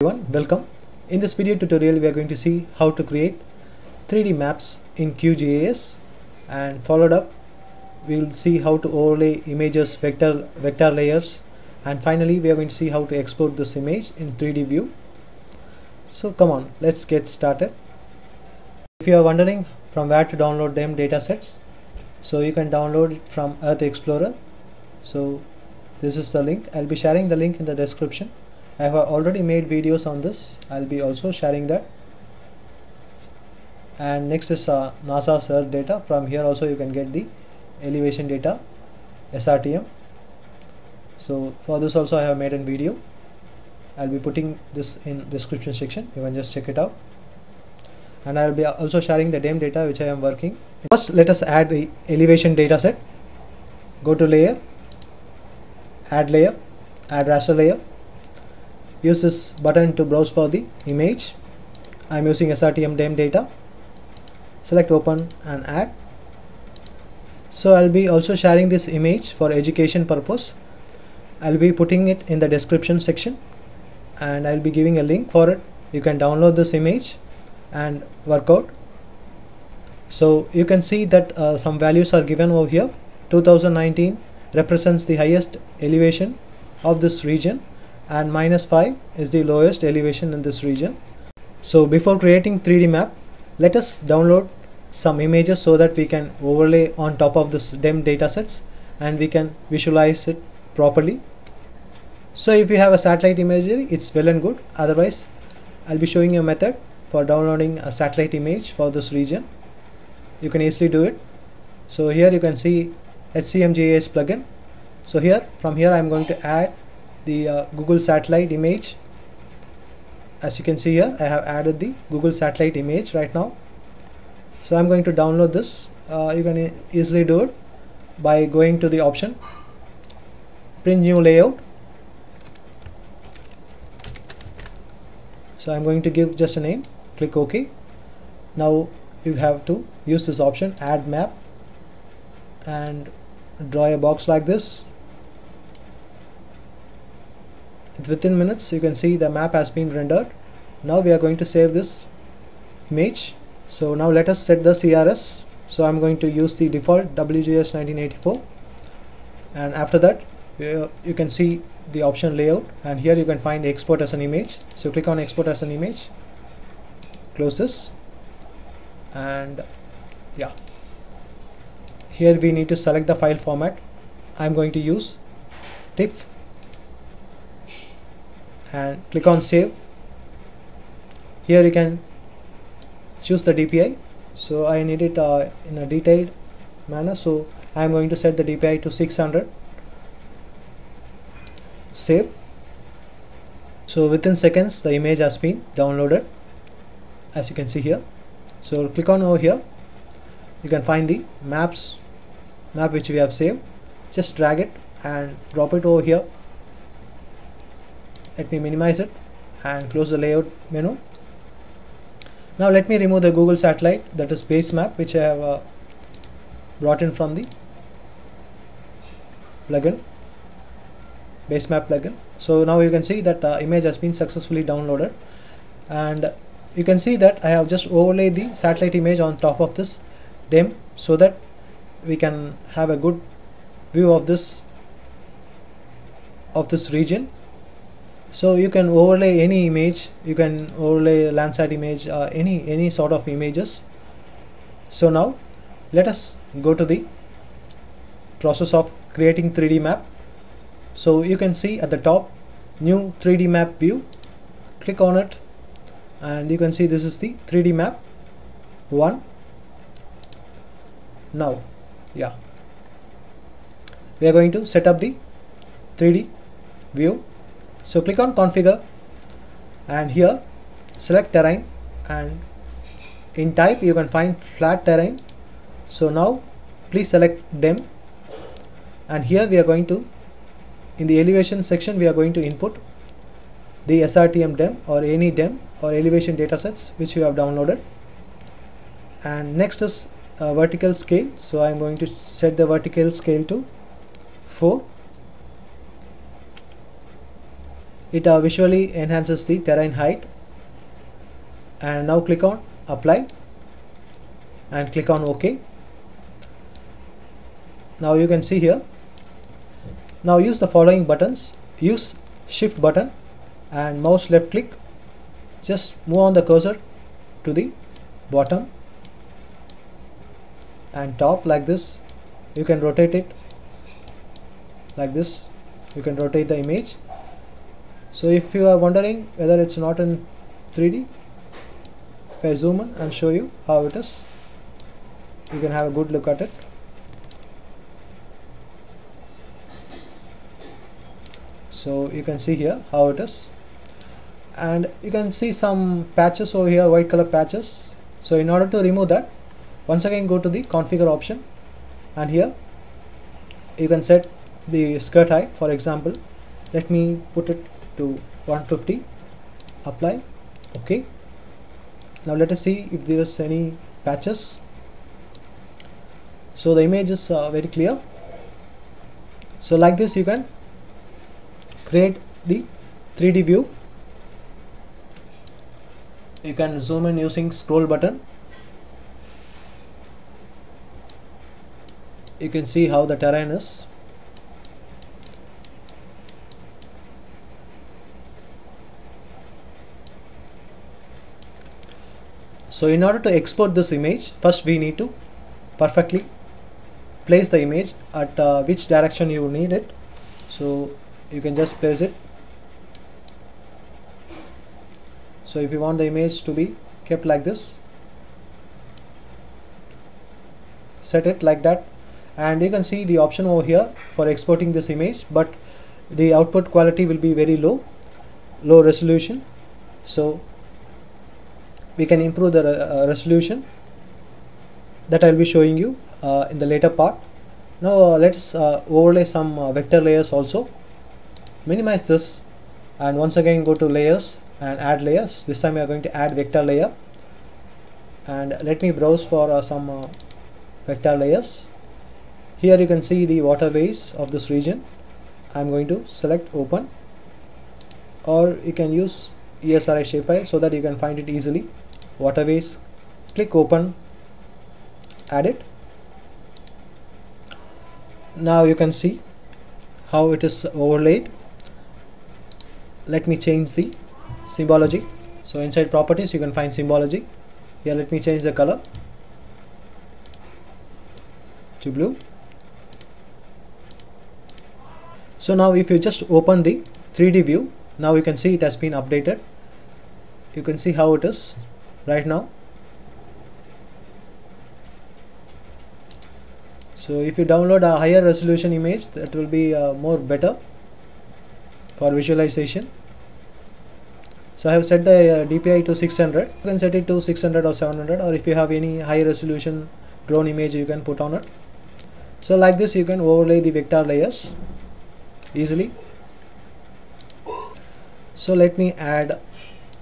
everyone welcome. In this video tutorial we are going to see how to create 3d maps in QGIS and followed up we will see how to overlay images vector vector layers and finally we are going to see how to export this image in 3d view. So come on let's get started. If you are wondering from where to download DEM datasets so you can download it from Earth Explorer. So this is the link. I'll be sharing the link in the description I have already made videos on this. I'll be also sharing that. And next is uh, NASA's Earth data. From here also you can get the elevation data SRTM so for this also I have made a video. I'll be putting this in description section. You can just check it out. And I'll be also sharing the DEM data which I am working. First let us add the elevation data set. Go to layer add layer add raster layer use this button to browse for the image. I'm using SRTM DEM data. Select open and add. So I'll be also sharing this image for education purpose. I'll be putting it in the description section and I'll be giving a link for it. You can download this image and work out. So you can see that uh, some values are given over here. 2019 represents the highest elevation of this region and minus 5 is the lowest elevation in this region. So before creating 3D map, let us download some images so that we can overlay on top of this DEM datasets and we can visualize it properly. So if you have a satellite imagery, it's well and good. Otherwise, I'll be showing you a method for downloading a satellite image for this region. You can easily do it. So here you can see HCMGIS plugin. So here, from here I'm going to add the uh, Google satellite image. As you can see here I have added the Google satellite image right now. So I'm going to download this. Uh, you can easily do it by going to the option print new layout. So I'm going to give just a name click OK. Now you have to use this option add map and draw a box like this within minutes you can see the map has been rendered. Now we are going to save this image. So now let us set the CRS so I'm going to use the default WGS 1984 and after that you can see the option layout. And here you can find export as an image. So click on export as an image. Close this. And yeah. Here we need to select the file format. I'm going to use TIFF and click on save. Here you can choose the DPI so I need it uh, in a detailed manner. So I am going to set the DPI to 600 save. So within seconds the image has been downloaded as you can see here. So click on over here. You can find the maps map which we have saved. Just drag it and drop it over here let me minimize it and close the layout menu. Now let me remove the Google satellite that is base map which I have uh, brought in from the plugin base map plugin. So now you can see that the image has been successfully downloaded. And you can see that I have just overlaid the satellite image on top of this DEM so that we can have a good view of this of this region so you can overlay any image you can overlay landsat image uh, any any sort of images. So now let us go to the process of creating 3d map. So you can see at the top new 3d map view. Click on it and you can see this is the 3d map. One. Now yeah. We are going to set up the 3d view so click on configure and here select terrain and in type you can find flat terrain. So now please select DEM and here we are going to in the elevation section we are going to input the SRTM DEM or any DEM or elevation datasets which you have downloaded. And next is uh, vertical scale. So I am going to set the vertical scale to 4 it uh, visually enhances the terrain height. And now click on apply and click on OK now you can see here. Now use the following buttons. Use shift button and mouse left click. Just move on the cursor to the bottom and top like this. You can rotate it like this. You can rotate the image so if you are wondering whether it's not in 3d if I zoom in and show you how it is you can have a good look at it. So you can see here how it is. And you can see some patches over here white color patches. So in order to remove that once again go to the configure option. And here you can set the skirt height for example. Let me put it to 150 apply okay. Now let us see if there is any patches. So the image is uh, very clear. So like this you can create the 3d view. You can zoom in using scroll button. You can see how the terrain is so in order to export this image first we need to perfectly place the image at uh, which direction you need it. So you can just place it. So if you want the image to be kept like this set it like that. And you can see the option over here for exporting this image but the output quality will be very low low resolution. So we can improve the uh, resolution. That I'll be showing you uh, in the later part. Now uh, let's uh, overlay some uh, vector layers also. Minimize this and once again go to layers and add layers. This time we are going to add vector layer. And let me browse for some vector layers. Here you can see the waterways of this region. I'm going to select open. Or you can use ESRI shapefile so that you can find it easily waterways. Click open. Add it. Now you can see how it is overlaid. Let me change the symbology. So inside properties you can find symbology. Here let me change the color to blue. So now if you just open the 3d view now you can see it has been updated. You can see how it is right now. So if you download a higher resolution image that will be uh, more better for visualization. So I have set the uh, DPI to 600 you can set it to 600 or 700 or if you have any high resolution drone image you can put on it. So like this you can overlay the vector layers easily. So let me add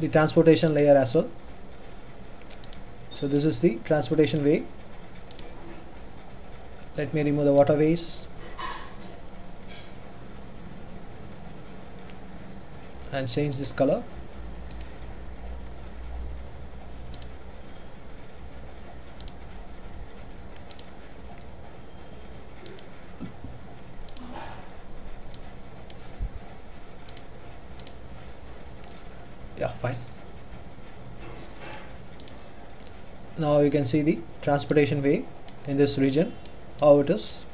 the transportation layer as well so this is the transportation way. Let me remove the waterways and change this color yeah fine now you can see the transportation way in this region how it is.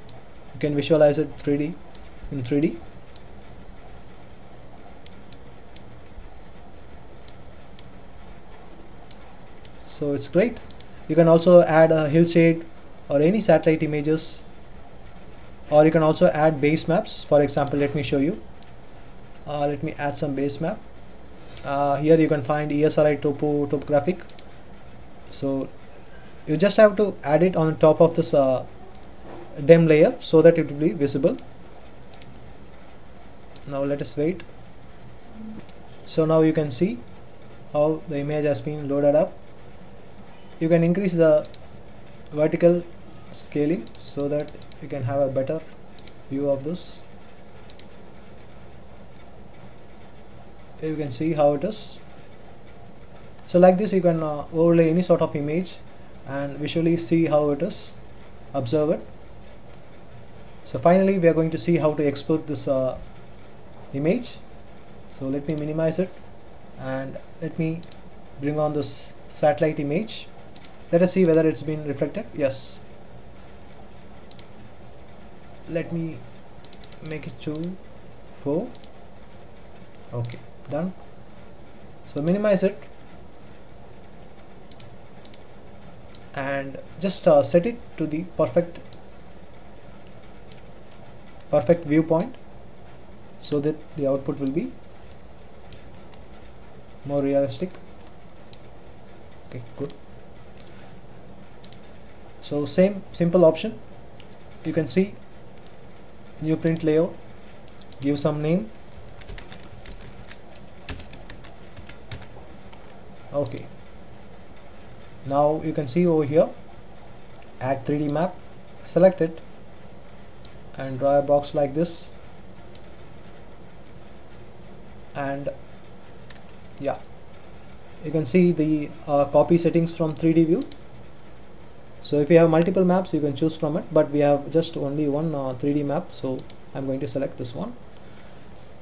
You can visualize it 3d in 3d so it's great. You can also add a hillshade or any satellite images or you can also add base maps. For example let me show you. Uh, let me add some base map. Uh, here you can find ESRI topo topographic. So you just have to add it on top of this uh, DEM layer so that it will be visible. Now let us wait. So now you can see how the image has been loaded up. You can increase the vertical scaling so that you can have a better view of this. You can see how it is. So like this you can uh, overlay any sort of image and visually see how it is observe it. So finally we are going to see how to export this uh, image. So let me minimize it and let me bring on this satellite image. Let us see whether it's been reflected. Yes. Let me make it to 4 okay done. So minimize it and just uh, set it to the perfect perfect viewpoint so that the output will be more realistic. Okay good. So same simple option. You can see new print layout give some name. Okay now you can see over here add 3d map select it and draw a box like this. And yeah. You can see the uh, copy settings from 3d view. So if you have multiple maps you can choose from it but we have just only one uh, 3d map so I'm going to select this one.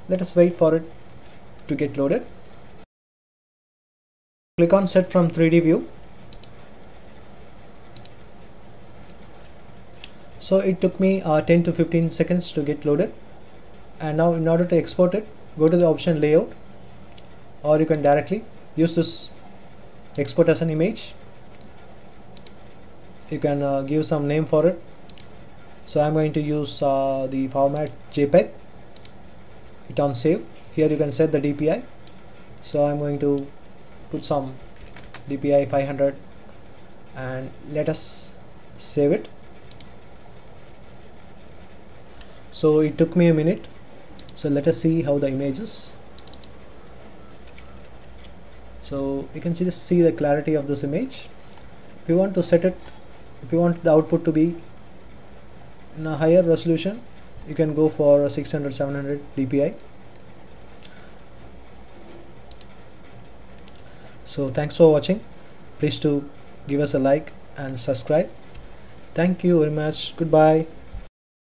Let us wait for it to get loaded. Click on set from 3d view so it took me uh, 10 to 15 seconds to get loaded. And now in order to export it go to the option layout or you can directly use this export as an image. You can uh, give some name for it. So I'm going to use uh, the format JPEG hit on save. Here you can set the DPI so I'm going to put some DPI 500 and let us save it so it took me a minute. So let us see how the image is. So you can see just see the clarity of this image. If you want to set it if you want the output to be in a higher resolution you can go for 600 700 dpi so thanks for watching. Please to give us a like and subscribe. Thank you very much. Goodbye